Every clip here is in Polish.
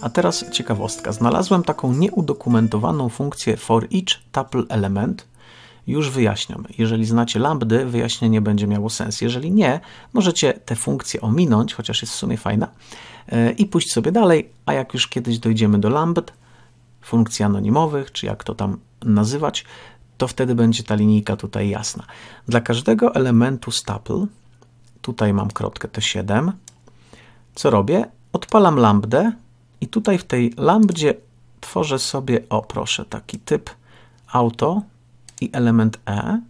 A teraz ciekawostka. Znalazłem taką nieudokumentowaną funkcję for each tuple element. Już wyjaśniam. Jeżeli znacie lambdy, wyjaśnienie będzie miało sens. Jeżeli nie, możecie tę funkcję ominąć, chociaż jest w sumie fajna, e, i pójść sobie dalej, a jak już kiedyś dojdziemy do lambd, funkcji anonimowych, czy jak to tam nazywać, to wtedy będzie ta linijka tutaj jasna. Dla każdego elementu tuple, tutaj mam krotkę T7, co robię? Odpalam lambdę i tutaj w tej lambdzie tworzę sobie, o proszę, taki typ auto i element e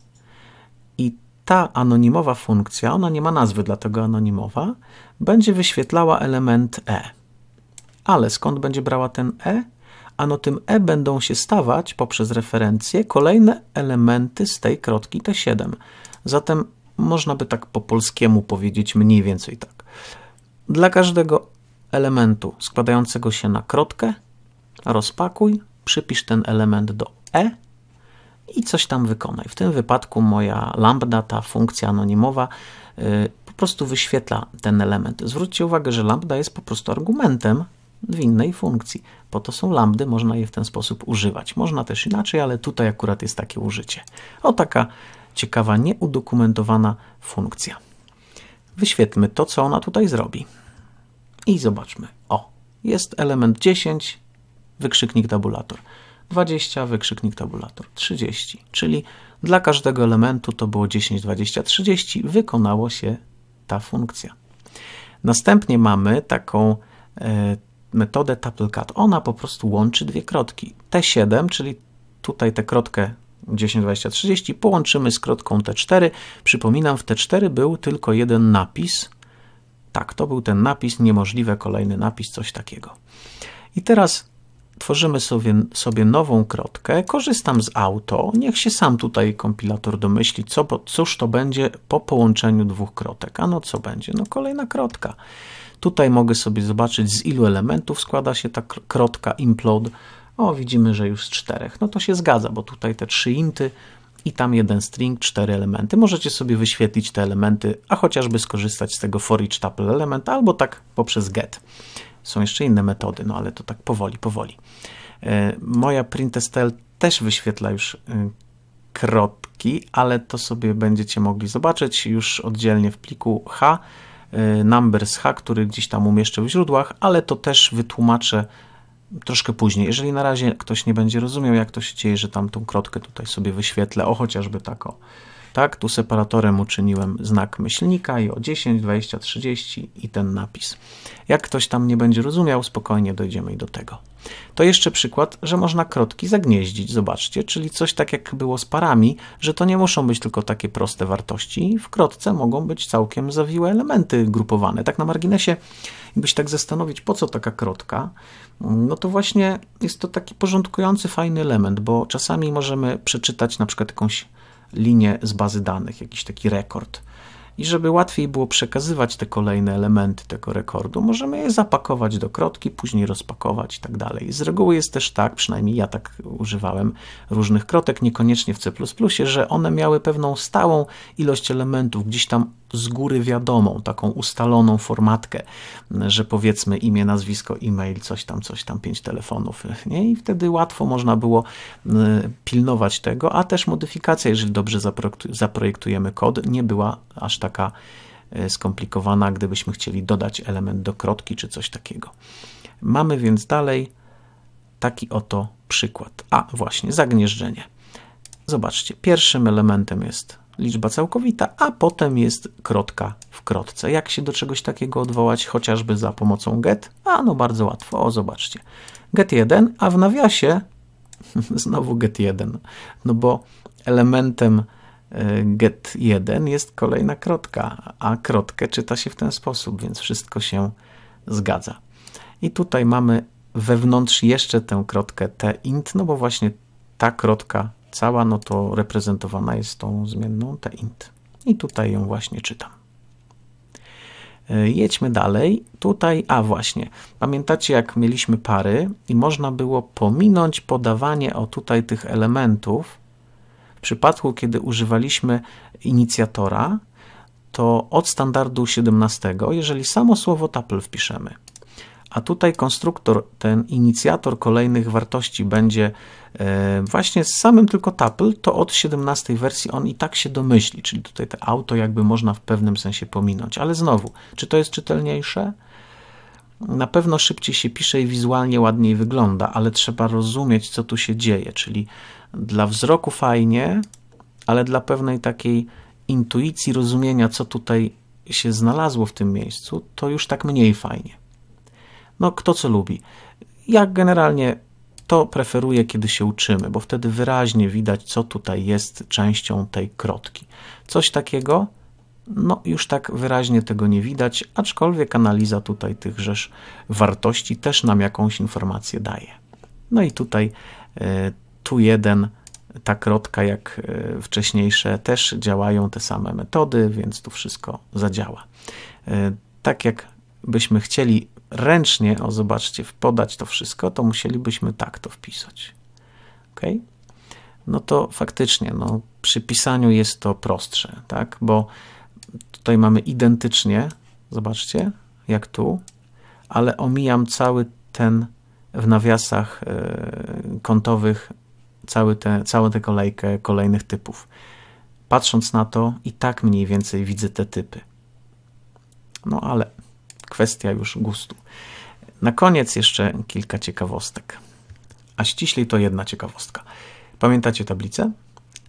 i ta anonimowa funkcja, ona nie ma nazwy, dlatego anonimowa, będzie wyświetlała element e. Ale skąd będzie brała ten e? Ano tym e będą się stawać poprzez referencję kolejne elementy z tej krotki T7. Zatem można by tak po polskiemu powiedzieć mniej więcej tak. Dla każdego elementu składającego się na krotkę rozpakuj, przypisz ten element do e i coś tam wykonaj. W tym wypadku moja lambda, ta funkcja anonimowa, yy, po prostu wyświetla ten element. Zwróćcie uwagę, że lambda jest po prostu argumentem w innej funkcji. Po to są lambdy, można je w ten sposób używać. Można też inaczej, ale tutaj akurat jest takie użycie. O taka ciekawa, nieudokumentowana funkcja. Wyświetlmy to, co ona tutaj zrobi. I zobaczmy. O, jest element 10, wykrzyknik tabulator. 20, wykrzyknik tabulator. 30, czyli dla każdego elementu to było 10, 20, 30. Wykonało się ta funkcja. Następnie mamy taką e, metodę tupleCut. Ona po prostu łączy dwie krotki. T7, czyli tutaj tę krotkę 10, 20, 30 połączymy z krotką T4. Przypominam, w T4 był tylko jeden napis. Tak, to był ten napis, niemożliwe kolejny napis, coś takiego. I teraz tworzymy sobie, sobie nową krotkę. Korzystam z auto. Niech się sam tutaj kompilator domyśli, co, cóż to będzie po połączeniu dwóch krotek. A no co będzie? No kolejna krotka. Tutaj mogę sobie zobaczyć, z ilu elementów składa się ta krotka implode. O, widzimy, że już z czterech. No to się zgadza, bo tutaj te trzy inty i tam jeden string, cztery elementy. Możecie sobie wyświetlić te elementy, a chociażby skorzystać z tego for each tuple element, albo tak poprzez get. Są jeszcze inne metody, no ale to tak powoli, powoli. E, moja printSTL też wyświetla już e, krotki, ale to sobie będziecie mogli zobaczyć już oddzielnie w pliku H, e, numbers H, który gdzieś tam umieszczę w źródłach, ale to też wytłumaczę troszkę później. Jeżeli na razie ktoś nie będzie rozumiał, jak to się dzieje, że tam tą krotkę tutaj sobie wyświetlę, o chociażby tak o. Tak, tu separatorem uczyniłem znak myślnika i o 10, 20, 30 i ten napis. Jak ktoś tam nie będzie rozumiał, spokojnie dojdziemy i do tego. To jeszcze przykład, że można krotki zagnieździć, zobaczcie, czyli coś tak jak było z parami, że to nie muszą być tylko takie proste wartości. W krotce mogą być całkiem zawiłe elementy grupowane. Tak na marginesie, jakbyś tak zastanowić, po co taka krotka, no to właśnie jest to taki porządkujący, fajny element, bo czasami możemy przeczytać na przykład jakąś linię z bazy danych, jakiś taki rekord. I żeby łatwiej było przekazywać te kolejne elementy tego rekordu, możemy je zapakować do krotki, później rozpakować i tak dalej. Z reguły jest też tak, przynajmniej ja tak używałem różnych krotek, niekoniecznie w C++, że one miały pewną stałą ilość elementów, gdzieś tam z góry wiadomą, taką ustaloną formatkę, że powiedzmy imię, nazwisko, e-mail, coś tam, coś tam, pięć telefonów. Nie? I wtedy łatwo można było y, pilnować tego, a też modyfikacja, jeżeli dobrze zaprojektujemy kod, nie była aż taka y, skomplikowana, gdybyśmy chcieli dodać element do krotki czy coś takiego. Mamy więc dalej taki oto przykład. A właśnie, zagnieżdżenie. Zobaczcie, pierwszym elementem jest liczba całkowita, a potem jest krotka w krotce. Jak się do czegoś takiego odwołać, chociażby za pomocą get? A no bardzo łatwo, o zobaczcie. Get 1, a w nawiasie znowu get 1, no bo elementem e, get 1 jest kolejna krotka, a krotkę czyta się w ten sposób, więc wszystko się zgadza. I tutaj mamy wewnątrz jeszcze tę krotkę t int, no bo właśnie ta krotka cała, no to reprezentowana jest tą zmienną t int. I tutaj ją właśnie czytam. E, jedźmy dalej. Tutaj, a właśnie, pamiętacie jak mieliśmy pary i można było pominąć podawanie o tutaj tych elementów. W przypadku, kiedy używaliśmy inicjatora, to od standardu 17, jeżeli samo słowo tuple wpiszemy, A tutaj konstruktor, ten inicjator kolejnych wartości będzie e, właśnie z samym tylko tuple, to od 17 wersji on i tak się domyśli, czyli tutaj te auto jakby można w pewnym sensie pominąć. Ale znowu, czy to jest czytelniejsze? Na pewno szybciej się pisze i wizualnie ładniej wygląda, ale trzeba rozumieć, co tu się dzieje. Czyli dla wzroku fajnie, ale dla pewnej takiej intuicji, rozumienia, co tutaj się znalazło w tym miejscu, to już tak mniej fajnie. No, kto co lubi. Ja generalnie to preferuję, kiedy się uczymy, bo wtedy wyraźnie widać, co tutaj jest częścią tej krotki. Coś takiego, no już tak wyraźnie tego nie widać, aczkolwiek analiza tutaj tychżeż wartości też nam jakąś informację daje. No i tutaj e, tu jeden, ta krotka jak e, wcześniejsze też działają te same metody, więc tu wszystko zadziała. E, tak jak byśmy chcieli ręcznie, o zobaczcie, podać to wszystko, to musielibyśmy tak to wpisać. ok? No to faktycznie, no, przy pisaniu jest to prostsze, tak? Bo tutaj mamy identycznie, zobaczcie, jak tu, ale omijam cały ten w nawiasach e, kątowych cały te, całą tę kolejkę kolejnych typów. Patrząc na to, i tak mniej więcej widzę te typy. No ale kwestia już gustu. Na koniec jeszcze kilka ciekawostek. A ściślej to jedna ciekawostka. Pamiętacie tablicę?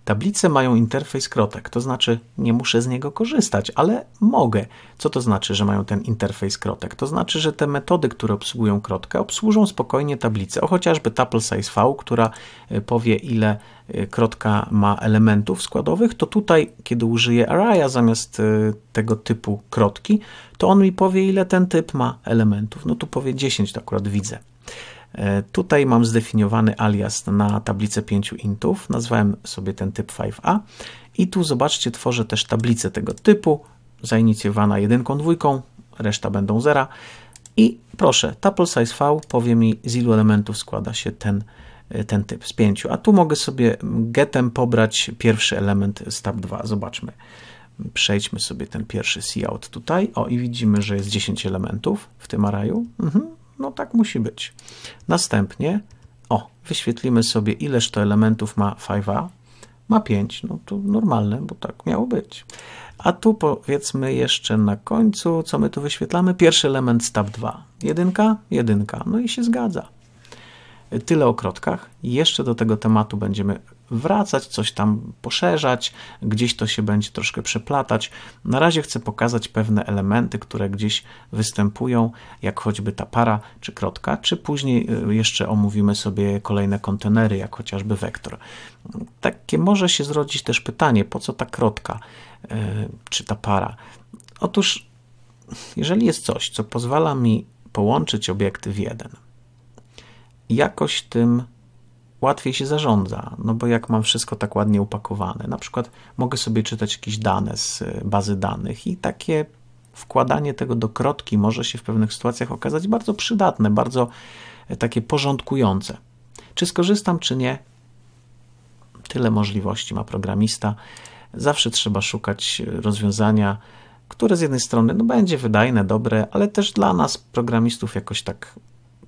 Tablice mają interfejs krotek, to znaczy nie muszę z niego korzystać, ale mogę. Co to znaczy, że mają ten interfejs krotek? To znaczy, że te metody, które obsługują krotkę, obsłużą spokojnie tablicę, o chociażby tuple size v, która e, powie, ile e, krotka ma elementów składowych, to tutaj, kiedy użyję array'a zamiast e, tego typu krotki, to on mi powie, ile ten typ ma elementów. No tu powie 10, to akurat widzę. E, tutaj mam zdefiniowany alias na tablicę 5 intów, nazwałem sobie ten typ 5a i tu zobaczcie, tworzę też tablicę tego typu, zainicjowana jedynką, dwójką, reszta będą zera. I proszę, tuple size v powie mi z ilu elementów składa się ten, e, ten typ z pięciu, a tu mogę sobie getem pobrać pierwszy element z tab 2, zobaczmy. Przejdźmy sobie ten pierwszy cout tutaj, o i widzimy, że jest 10 elementów w tym arraju. Mhm no tak musi być. Następnie, o, wyświetlimy sobie ileż to elementów ma 5a. Ma 5, no to normalne, bo tak miało być. A tu powiedzmy jeszcze na końcu, co my tu wyświetlamy? Pierwszy element z tab 2. Jedynka, jedynka. No i się zgadza. Tyle o krotkach. Jeszcze do tego tematu będziemy wracać, coś tam poszerzać, gdzieś to się będzie troszkę przeplatać. Na razie chcę pokazać pewne elementy, które gdzieś występują, jak choćby ta para czy krotka, czy później y, jeszcze omówimy sobie kolejne kontenery, jak chociażby wektor. Takie może się zrodzić też pytanie, po co ta krotka y, czy ta para? Otóż, jeżeli jest coś, co pozwala mi połączyć obiekty w jeden, jakoś tym łatwiej się zarządza, no bo jak mam wszystko tak ładnie upakowane, na przykład mogę sobie czytać jakieś dane z e, bazy danych i takie wkładanie tego do krotki może się w pewnych sytuacjach okazać bardzo przydatne, bardzo e, takie porządkujące. Czy skorzystam, czy nie? Tyle możliwości ma programista. Zawsze trzeba szukać e, rozwiązania, które z jednej strony no, będzie wydajne, dobre, ale też dla nas, programistów, jakoś tak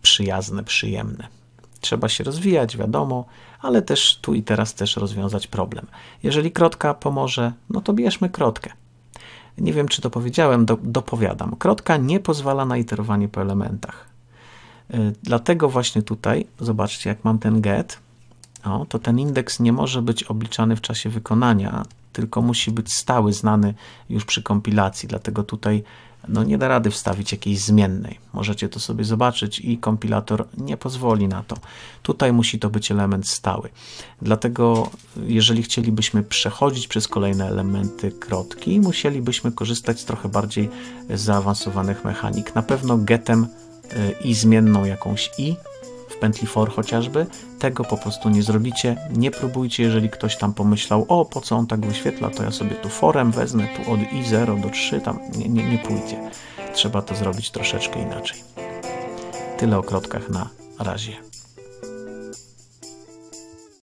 przyjazne, przyjemne. Trzeba się rozwijać, wiadomo, ale też tu i teraz też rozwiązać problem. Jeżeli krotka pomoże, no to bierzmy krotkę. Nie wiem, czy to powiedziałem, do, dopowiadam. Krotka nie pozwala na iterowanie po elementach. Yy, dlatego właśnie tutaj, zobaczcie, jak mam ten get, o, to ten indeks nie może być obliczany w czasie wykonania, tylko musi być stały, znany już przy kompilacji. Dlatego tutaj no nie da rady wstawić jakiejś zmiennej. Możecie to sobie zobaczyć i kompilator nie pozwoli na to. Tutaj musi to być element stały. Dlatego jeżeli chcielibyśmy przechodzić przez kolejne elementy krotki, musielibyśmy korzystać z trochę bardziej zaawansowanych mechanik. Na pewno getem y, i zmienną jakąś i pętli for chociażby, tego po prostu nie zrobicie. Nie próbujcie, jeżeli ktoś tam pomyślał, o po co on tak wyświetla, to ja sobie tu forem wezmę, tu od i0 do 3, tam nie, nie, nie pójdzie. Trzeba to zrobić troszeczkę inaczej. Tyle o krotkach na razie.